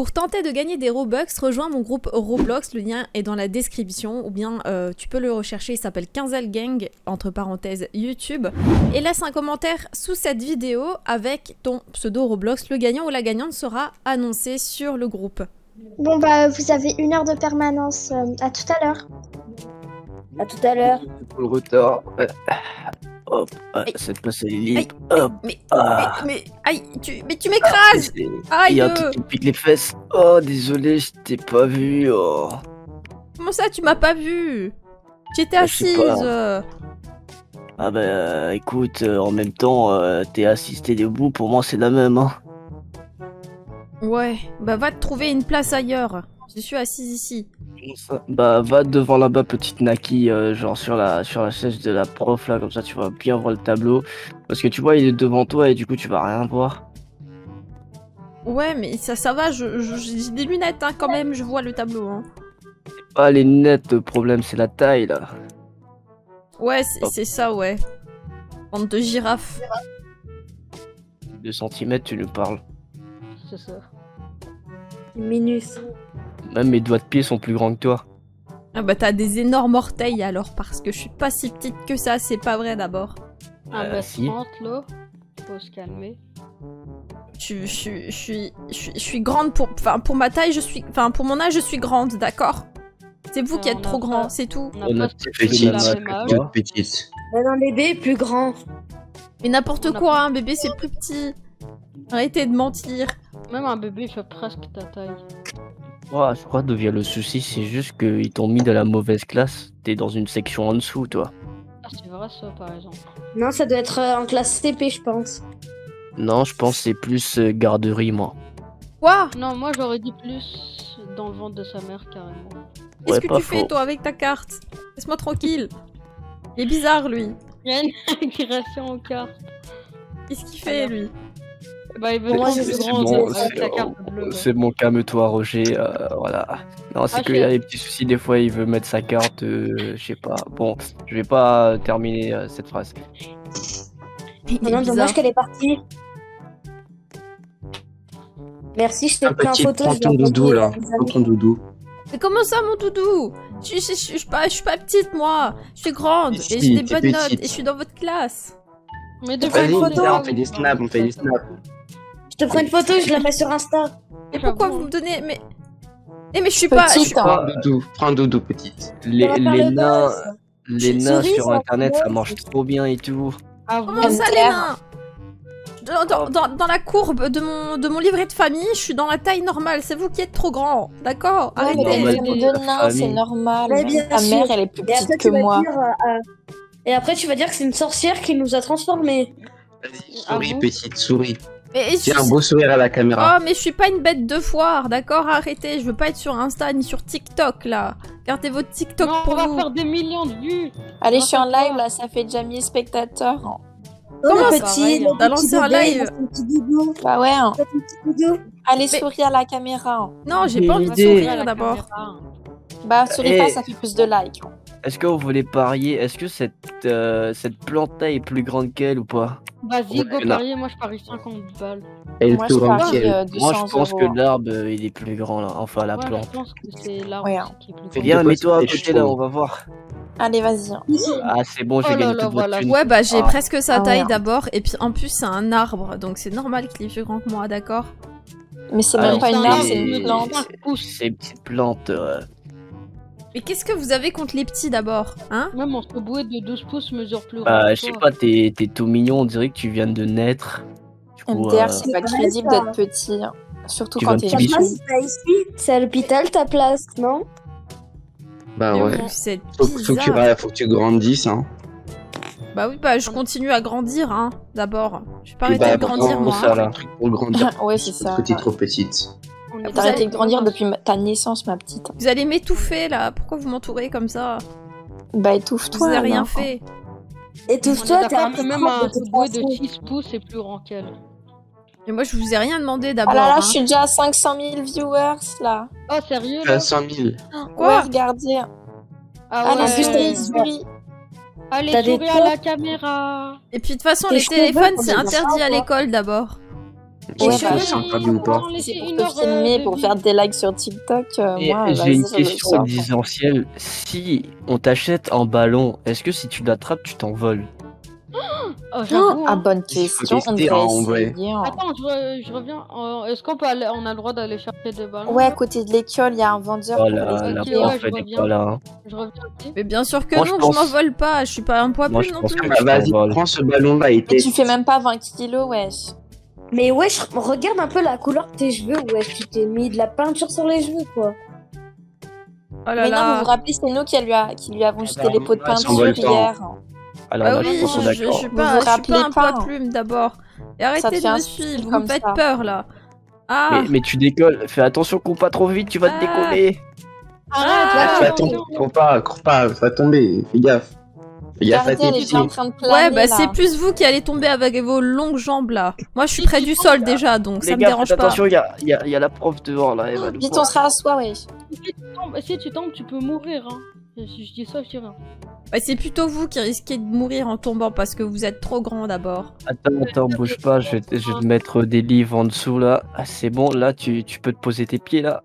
Pour tenter de gagner des Robux, rejoins mon groupe Roblox, le lien est dans la description, ou bien euh, tu peux le rechercher, il s'appelle Quinzel Gang, entre parenthèses YouTube, et laisse un commentaire sous cette vidéo avec ton pseudo Roblox. Le gagnant ou la gagnante sera annoncé sur le groupe. Bon bah vous avez une heure de permanence. euh, à tout à l'heure. À tout à l'heure. Pour le retard. Hop, ah, Aïe. cette place elle est libre. Hop. Mais, Ah. mais, mais, aïe, tu, mais tu m'écrases Il Aïe y a un truc qui me pique les fesses. Oh, désolé, je t'ai pas vu. Oh. Comment ça, tu m'as pas vu? J'étais Bah, assise. Ah bah écoute, euh, en même temps, euh, t'es assisté debout, pour moi c'est la même. Hein. Ouais, bah va te trouver une place ailleurs. Je suis assise ici. Bah va devant là-bas, petite Naki, euh, genre sur la sur la chaise de la prof là, comme ça tu vas bien voir le tableau. Parce que tu vois, il est devant toi et du coup tu vas rien voir. Ouais, mais ça, ça va, je- je- j'ai des lunettes hein, quand même, je vois le tableau. Hein. Ah les lunettes, le problème c'est la taille là. Ouais, c'est ça, ouais. Bande de girafes. 2 cm, tu nous parles. C'est ça. Minus. Même mes doigts de pied sont plus grands que toi. Ah bah t'as des énormes orteils alors, parce que je suis pas si petite que ça, c'est pas vrai d'abord. Euh, si. 1m30 là. Faut se calmer. Je, je, je, je suis, je, suis- je suis grande pour, enfin pour ma taille, je suis, enfin pour mon âge, je suis grande, d'accord? C'est vous Ah, qui êtes trop grand, c'est tout. On a petite. petite. Mais un bébé plus grand. Mais n'importe quoi, un bébé c'est plus petit. Arrêtez de mentir. Même un bébé fait presque ta taille. Ouais, je crois devient le souci, c'est juste qu'ils t'ont mis dans la mauvaise classe. T'es dans une section en dessous, toi. Ah, c'est vrai ça par exemple. Non, ça doit être euh, en classe CP, je pense. Non, je pense que c'est plus euh, garderie, moi. Quoi? Non, moi j'aurais dit plus dans le ventre de sa mère carrément. Qu'est-ce Ouais, que pas tu fais toi avec ta carte? Laisse-moi tranquille. Il est bizarre lui. Il y a une agression en carte. Qu'est-ce qu'il fait lui? Bah, il veut c'est- bon, calme-toi, Roger. euh, voilà. Non, c'est Ah, qu'il y a des petits soucis. Des fois, il veut mettre sa carte. euh, je sais pas. Bon, je vais pas terminer euh, cette phrase. Non, dommage qu'elle est partie. Merci, je t'ai pris en petit, photo. prends ton doudou là. Prends ton doudou. Mais comment ça mon doudou? Je, je, je, je suis pas, je suis pas petite moi. Je suis grande et j'ai des bonnes notes et je suis dans votre classe. Mais de Vas-y, une photo. viens, on fait des snaps, on fait des snaps. Je te prends une photo, je la mets sur Insta. Et J'avoue, pourquoi vous me donnez mais Eh mais je suis pas. je Petite, suis-. Prends un doudou, prends un doudou, petite. Les, les le nains, les nains sur internet, ça marche trop bien et tout. Ah, Comment ça les nains dans, dans, la courbe de mon, de mon livret de famille, je suis dans la taille normale. C'est vous qui êtes trop grand, d'accord Ouais, mais Arrêtez. c'est normal. Mais Même bien Ta sûr. mère, elle est plus petite que moi. dire. euh, Et après, tu vas dire que c'est une sorcière qui nous a transformés. Vas-y, Ah souris, bon petite, souris. Mais Tiens, un beau sourire à la caméra. Oh, mais je suis pas une bête de foire, d'accord? Arrêtez, je veux pas être sur Insta ni sur TikTok là. Gardez votre TikTok Non, on pour va faire des millions de vues. Allez, On je suis en live là, ça fait déjà 1000 spectateurs. Oh, Comment petit, hein. T'as lancé un live. Bah ouais, hein. Allez Mais- sourire à la caméra. Non, j'ai J'ai pas envie de sourire d'abord. Bah souris Eh. pas, ça fait plus de likes. Est-ce que vous voulez parier? Est-ce que cette, euh, cette plante est plus grande qu'elle ou pas? Vas-y, Ouais, go parier, moi je parie 50 balles. Elle Moi, plus je grande parie qu'elle. euh, Moi, 200 je pense euros. que l'arbre, euh, il est plus grand là. Enfin, la Ouais, plante. je pense que c'est l'arbre Ouais, qui est plus Fais grand. Viens, mets-toi à côté là, on va voir. Allez, vas-y. Ah, c'est bon, j'ai Oh gagné là, toute voilà. votre thune. Ouais, bah j'ai Ah. presque sa Ah taille ouais. d'abord, et puis en plus c'est un arbre, donc c'est normal qu'il est plus grand que moi, d'accord? Mais c'est Alors, même pas c'est une un arbre, c'est une plante. cinq pouces. Ces petites plantes. Mais qu'est-ce que vous avez contre les petits d'abord, hein? Même mon bouet de 12 pouces mesure plus Bah, grand que je sais pas, t'es t'es tout mignon, on dirait que tu viens de naître. Du coup, MDR, euh, c'est pas crédible d'être petit. hein. Surtout Tu quand t'es petit place, c'est pas ici. C'est à l'hôpital, ta place, non? Bah Mais ouais. vous Faut, faut que tu, bizarre. faut que tu grandisses, hein. Bah oui, bah je continue à grandir, hein, d'abord. Je vais pas arrêter bah, de grandir, moi. ça, hein. là. un truc pour grandir. Ouais, c'est ça. Que t'es trop petite. Vous T'as allez- arrêté de grandir depuis ma- ta naissance, ma petite. Vous allez m'étouffer là, pourquoi vous m'entourez comme ça Bah Vous étouffe-toi. avez rien alors. fait. Étouffe-toi, que même un bouet de façon. 6 pouces est plus grand qu'elle. Mais moi je vous ai rien demandé Ah d'abord. là là, hein. je suis déjà à 500 000 viewers là. Oh, sérieux Tu là as 100 000. Quoi Ouais, regardez. Ah Allez, ouais. souris, souris. Allez, T'as des souris à la caméra Et puis de toute façon, les téléphones c'est interdit à l'école d'abord. Ouais, bah, interdit ou pas. C'est pour te filmer, pour faire des likes sur TikTok. euh, moi, J'ai vas-y, une je question existentielle. Si on t'achète un ballon, est-ce que si tu l'attrapes, tu t'envoles? Oh, j'avoue, ah, hein. bonne Il faut question. On hein, en vrai. hein. Attends, je, je reviens. Euh, Est-ce qu'on peut aller... on a le droit d'aller chercher des ballons? Ouais, à côté de l'école, il y a un vendeur. Oh pour la, les la Ok, éclairs. ouais, prof, je reviens. pas là. hein. Je reviens. Mais bien sûr que Moi, je non, je pense- m'envole pas, je suis pas un poids Moi, je non pense plus. que- Ah, Vas-y, Voilà. prends ce ballon-là et tu fais même pas 20 kilos, wesh. Mais wesh, regarde un peu la couleur de tes cheveux. Wesh, tu t'es mis de la peinture sur les cheveux, quoi. Oh là Mais non, vous vous rappelez, c'est nous qui lui, a- qui lui avons jeté les pots de peinture hier. Alors Ah là, je oui, je, suis pas, vous je suis pas un poids plume d'abord. Et te arrêtez de un me suivre, vous me faites ça. peur là. Ah, Mais, mais tu décolles, fais attention, cours pas trop vite, tu vas te Ah. décoller. Ah, Fais attention, cours pas, cours pas, va tomber, fais gaffe. Elle est en train de planer, ouais, bah c'est plus vous qui allez tomber avec vos longues jambes là. Moi je suis près du sol déjà, donc ça me dérange faites pas. attention, il y a, il y, a, il y a la prof dehors là. Elle va nous Vite, on sera à soi, wesh. Si tu tombes, si tu tombes, tu peux mourir. Hein. Si je dis ça, je dis rien. Bah, c'est plutôt vous qui risquez de mourir en tombant parce que vous êtes trop grand d'abord. Attends, attends, bouge pas, je vais, te- je vais te mettre des livres en dessous là. Ah, c'est bon, là tu, tu peux te poser tes pieds là.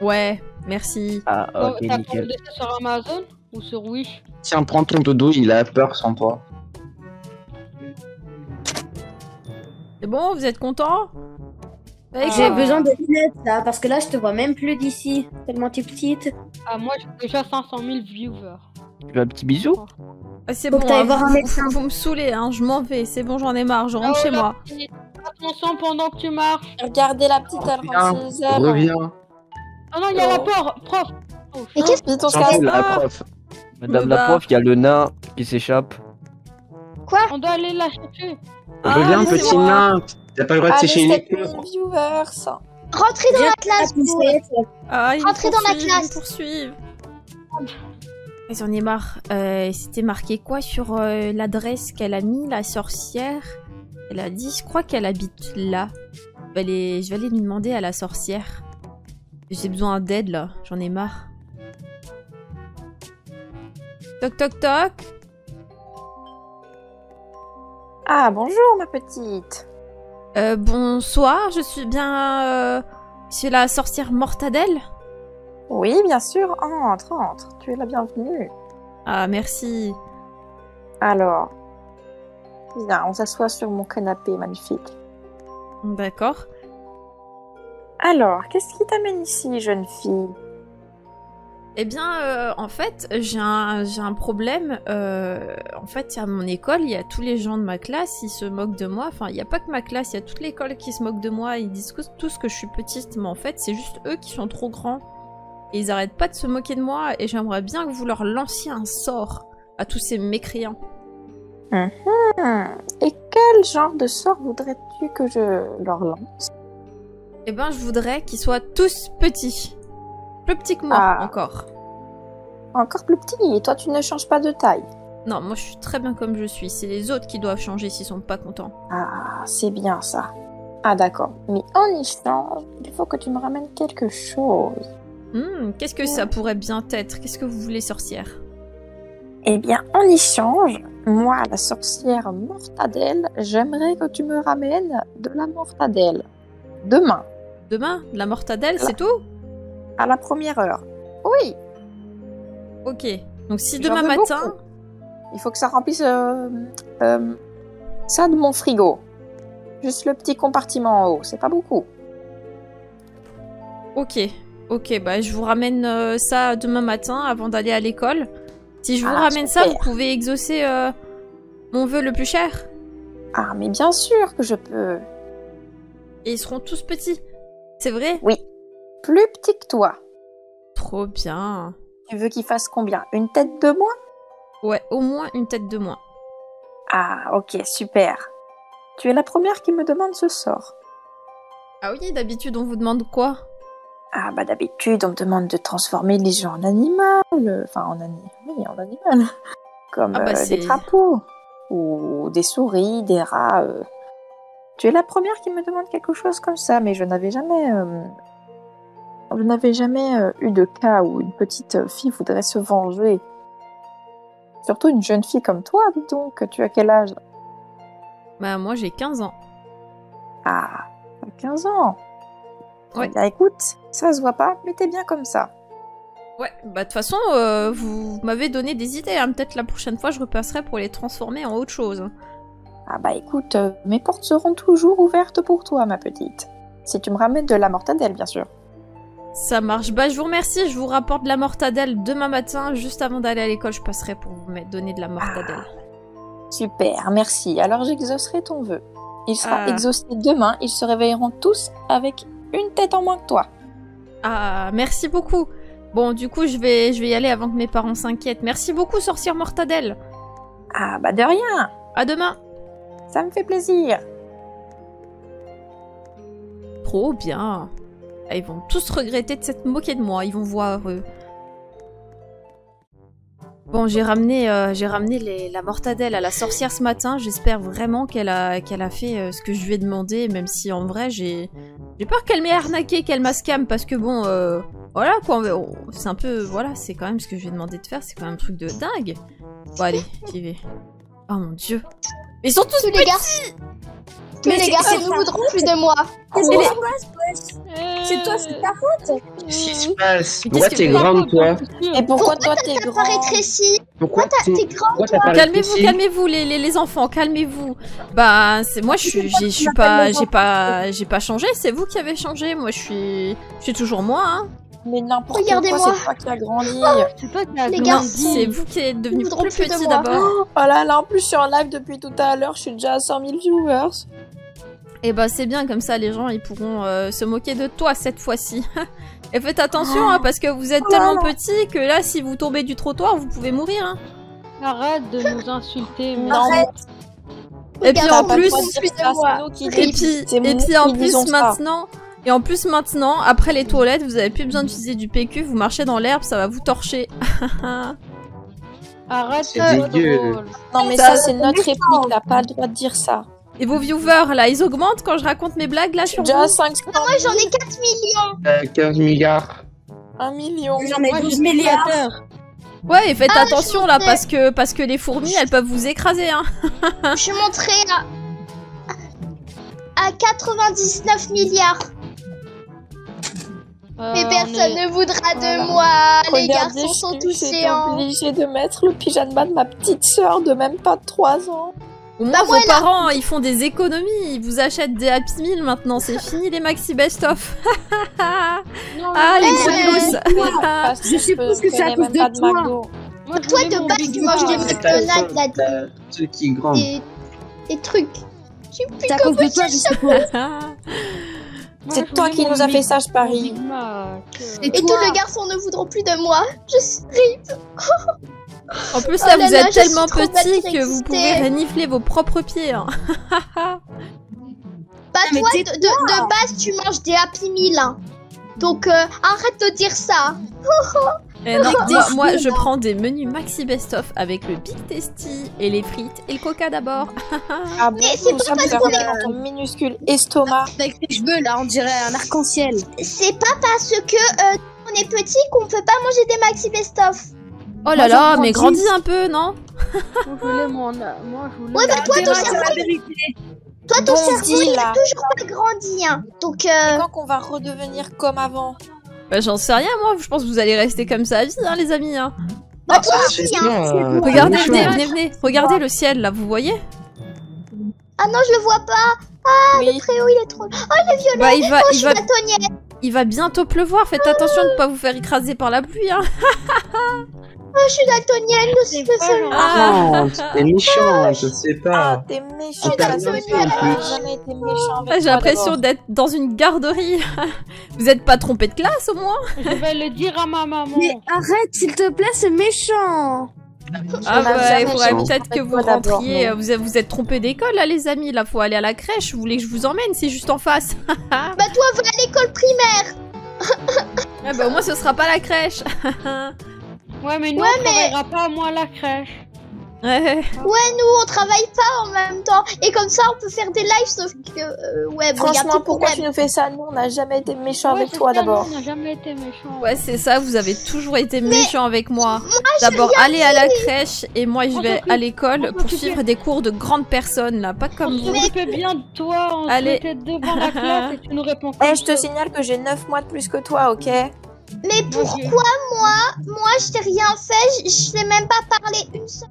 Ouais, merci. Ah, ok, T'as nickel. commandé ça sur Amazon ou sur Wish? Tiens, prends ton dodo, il a peur sans toi. C'est bon, vous êtes content? J'ai Ah. besoin de lunettes là, parce que là je te vois même plus d'ici, tellement t'es petite. Ah, moi j'ai déjà 500 000 viewers. Tu veux un petit bisou? Ah, C'est Faut bon, que hein, voir vous, un médecin. vous me saoulez, hein, je m'en vais, c'est bon, j'en ai marre, je rentre Ah, chez ouais, moi. Attention pendant que tu marches. Regardez la petite, elle Reviens, rentre chez elle. reviens. Ah non, il y a la Oh. porte, prof. Oh, Et qu'est-ce Vite, on se J'en casse. la prof. Madame la prof, il y a le nain qui s'échappe. on doit aller la chercher. Ah, Reviens, petit laissez-moi. nain. T'as pas le droit de Allez, sécher les 7000 viewers. Rentrez dans la classe, vous. Ah, ils me Entrez dans la classe. Ils poursuivent. Et J'en ai marre. Euh, C'était marqué quoi sur euh, l'adresse qu'elle a mis, la sorcière? Elle a dit, je crois qu'elle habite là. Je vais, aller, je vais aller lui demander à la sorcière. J'ai besoin d'aide là, j'en ai marre. Toc toc toc. Ah, bonjour, ma petite. Euh, bonsoir, je suis bien. Euh, suis la sorcière Mortadelle Oui, bien sûr. Entre, entre. Tu es la bienvenue. Ah, merci. Alors, viens, on s'assoit sur mon canapé magnifique. D'accord. Alors, qu'est-ce qui t'amène ici, jeune fille? Eh bien, euh, en fait, j'ai un, problème. euh, en fait, à mon école, il y a tous les gens de ma classe, ils se moquent de moi. Enfin, il n'y a pas que ma classe, il y a toute l'école qui se moque de moi. Ils disent tous que je suis petite, mais en fait, c'est juste eux qui sont trop grands. Et ils arrêtent pas de se moquer de moi, et j'aimerais bien que vous leur lanciez un sort à tous ces mécréants. Hmm, Et quel genre de sort voudrais-tu que je leur lance? Eh ben, je voudrais qu'ils soient tous petits. Plus petits que moi, Ah. encore. Encore plus petit, et toi tu ne changes pas de taille. Non, moi je suis très bien comme je suis. C'est les autres qui doivent changer s'ils sont pas contents. Ah, c'est bien ça. Ah d'accord. Mais en échange, il faut que tu me ramènes quelque chose. Hmm, qu'est-ce que ça pourrait bien être? Qu'est-ce que vous voulez, sorcière? Eh bien, en échange, moi, la sorcière Mortadelle, j'aimerais que tu me ramènes de la mortadelle. Demain, Demain, de la mortadelle, c'est tout? À la première heure. Oui, Ok. Donc si demain matin, beaucoup. il faut que ça remplisse euh, euh, ça de mon frigo. Juste le petit compartiment en haut, c'est pas beaucoup. ok, ok, bah je vous ramène euh, ça demain matin avant d'aller à l'école. Si je vous Ah, ramène ça, vous pouvez exaucer euh, mon vœu le plus cher. Ah, mais bien sûr que je peux. Et ils seront tous petits. C'est vrai? Plus petit que toi. Trop bien. Tu veux qu'il fasse combien? Une tête de moins? Ouais, au moins une tête de moins. Ah, ok, super. Tu es la première qui me demande ce sort. Ah oui, d'habitude on vous demande quoi? Ah, bah d'habitude, on me demande de transformer les gens en animal. Enfin, en animal. Oui, en animal. Comme Ah bah, euh, des crapauds. Ou des souris, des rats. euh. Tu es la première qui me demande quelque chose comme ça, mais je n'avais jamais. euh, Je n'avais jamais euh, eu de cas où une petite fille voudrait se venger. Surtout une jeune fille comme toi, dis donc. Tu as quel âge? Bah moi j'ai 15 ans. Ah, t'as 15 ans? Ouais. Bah écoute, ça se voit pas, mais t'es bien comme ça. Ouais, bah de toute façon, euh, vous m'avez donné des idées. hein. Peut-être la prochaine fois, je repasserai pour les transformer en autre chose. Ah bah écoute, euh, mes portes seront toujours ouvertes pour toi, ma petite. Si tu me ramènes de la mortadelle, bien sûr. Ça marche. Bah, je vous remercie. Je vous rapporte de la mortadelle demain matin. Juste avant d'aller à l'école, je passerai pour vous donner de la mortadelle. Super, merci. Alors j'exaucerai ton vœu. Il sera Ah. exaucé demain. Ils se réveilleront tous avec une tête en moins que toi. Ah, merci beaucoup. Bon, du coup, je vais, je vais y aller avant que mes parents s'inquiètent. Merci beaucoup, sorcière mortadelle. Ah bah de rien, À demain. ça me fait plaisir. Trop bien. Ah, ils vont tous regretter de s'être moqués de moi. Ils vont voir eux. Bon, j'ai ramené, euh, j'ai ramené les- la mortadelle à la sorcière ce matin. J'espère vraiment qu'elle a, qu'elle a fait euh, ce que je lui ai demandé, même si en vrai j'ai, j'ai peur qu'elle m'ait arnaqué, qu'elle m'a scam, parce que bon, euh, voilà quoi. C'est un peu, voilà, c'est quand même ce que je lui ai demandé de faire. C'est quand même un truc de dingue. Bon allez, j'y vais. Oh mon dieu. Ils sont tous Tous les garçons. Tous Mais les ne pas- voudront plus de moi. Qu'est-ce qui se passe, C'est toi, c'est ta faute Qu'est-ce qui se passe Pourquoi t'es grande, toi Et pourquoi toi t'es T'as grand pas rétréci. Pourquoi t'es grande. Calmez-vous, calmez-vous les, les, les enfants, calmez-vous. Bah, c'est moi je suis pas j'ai pas j'ai pas changé, c'est vous qui avez changé. Moi je suis je suis toujours moi hein. Mais n'importe quoi, Regardez-moi. c'est toi qui as grandi. C'est toi qui as grandi. gars, C'est vous qui êtes devenu plus petit d'abord. Oh là là, en plus je suis en live depuis tout à l'heure, je suis déjà à 100 000 viewers. Et bah c'est bien comme ça les gens ils pourront euh, se moquer de toi cette fois-ci. Et faites attention hein, parce que vous êtes Oh tellement petit que là si vous tombez du trottoir vous pouvez mourir hein. Arrête de nous insulter. mais- Arrête. Et puis en plus Et puis, puis en plus maintenant, et en plus maintenant, après les toilettes, vous avez plus besoin d'utiliser du PQ, vous marchez dans l'herbe, ça va vous torcher. Arrête, C'est. Non mais Ça- ça, c'est notre réplique, t'as pas le droit de dire ça. Et vos viewers là, ils augmentent quand je raconte mes blagues là Je suis sur déjà à vous 500 Moi j'en ai 4 millions. Euh, 15 milliards. 1 million. J'en ai Moi, 12 je suis milliards. Ouais, et faites Ah, attention là parce que parce que les fourmis, elles peuvent vous écraser hein. Je suis montré à. à 99 milliards. Euh, Mais on personne ne voudra de Voilà. moi. Les garçons sont je tous suis géants. obligée de mettre le pyjama de ma petite sœur de même pas 3 ans. Au moins Bah, vos voilà. parents, ils font des économies, ils vous achètent des Happy Meal maintenant, c'est fini les maxi best-of. Non, ah les gros Je suppose que c'est à cause de toi. Moi, Toi de base tu manges des. McDonald's, là, des, Ceux qui grandent. des, des trucs. Je suis plus C'est à cause de toi, je suppose. C'est toi qui nous a fait ça, je parie. Et Et tous les garçons ne voudront plus de moi. Je suis En plus Oh là, vous là, êtes tellement petit que vous pouvez renifler vos propres pieds. hein. Bah toi, de base, tu manges des Happy Meal. hein. Donc euh, arrête de dire ça. Et non, moi, moi, je prends des menus maxi best-of avec le Big Tasty et les frites et le coca d'abord. Ah bon, Mais c'est pas parce qu'on est- ton minuscule estomac. Avec tes cheveux, là, on dirait un arc-en-ciel. C'est pas parce que euh, on est petit qu'on peut pas manger des maxi best-of. Oh là là, mais 10. grandis un peu, non Moi, je voulais mon. Moi, je voulais. Ouais, bah toi, ton cerveau, toi, ton Bon, cerveau, il a toujours pas grandi. Hein. Donc Et euh, quand qu'on va redevenir comme avant Bah j'en sais rien moi, je pense que vous allez rester comme ça à vie, hein, les amis. Hein. bah toi C'est aussi. Hein. bien, euh, Regardez, venez, venez, venez, regardez le ciel là, vous voyez Ah non, je le vois pas. Oui. Très haut, il est trop. Oh, il est violet. Bah il va, Oh, je il suis va, il va bientôt pleuvoir. Faites attention de ne pas vous faire écraser par la pluie. Hein. Oh, je suis daltonienne. Je suis C'est seule. Ah. Méchante, T'es méchante, je sais Ah, pas. t'es méchant, On t'a ça bien se fait, voit, en plus. j'ai jamais été méchant avec Ah, J'ai toi, l'impression d'être dans une garderie. vous êtes pas trompé de classe au moins Je vais le dire à ma maman. Mais arrête, s'il te plaît, c'est méchant. Ah jamais il faudrait peut-être que vous rentriez. euh, Vous êtes, vous êtes trompé d'école là les amis. Là faut aller à la crèche. Vous voulez que je vous emmène C'est juste en face. Bah toi, va à l'école primaire. Ah bah au moins ce sera pas la crèche. Ouais, mais nous, Ouais, on mais- travaillera pas à moi à la crèche. Ouais. Nous, on travaille pas en même temps. Et comme ça, on peut faire des lives, sauf que. euh, ouais, bon, Franchement, pourquoi tu nous fais ça? Nous, on n'a jamais été méchants Ouais, avec toi d'abord. On n'a jamais été méchants. Ouais, c'est ça, vous avez toujours été méchants avec moi. D'abord, aller à la crèche et moi, je vais à l'école pour suivre des cours de grandes personnes, là, pas comme On vous. bien de toi, on Allez. était devant la classe et tu nous réponds Eh, comme je te signale que j'ai 9 mois de plus que toi, ok? Mais pourquoi moi? Moi, je t'ai rien fait, je je t'ai même pas parlé une seule.